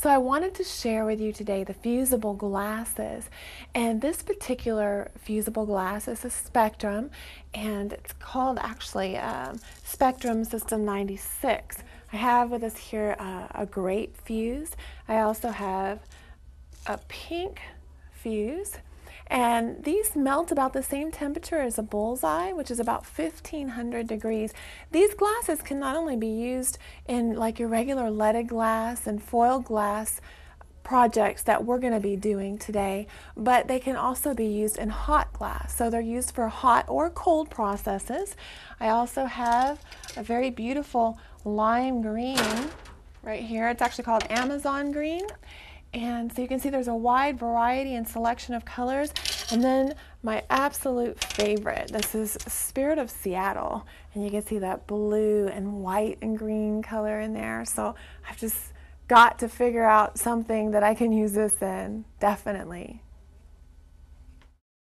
So I wanted to share with you today the fusible glasses. And this particular fusible glass is a Spectrum, and it's called actually um, Spectrum System 96. I have with us here uh, a grape fuse. I also have a pink fuse. And these melt about the same temperature as a bullseye, which is about 1500 degrees. These glasses can not only be used in like your regular leaded glass and foil glass projects that we're going to be doing today, but they can also be used in hot glass. So they're used for hot or cold processes. I also have a very beautiful lime green right here. It's actually called Amazon green. And so you can see there's a wide variety and selection of colors. And then my absolute favorite, this is Spirit of Seattle. And you can see that blue and white and green color in there. So I've just got to figure out something that I can use this in, definitely.